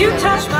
You touch my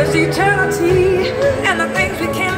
is eternity and the things we can't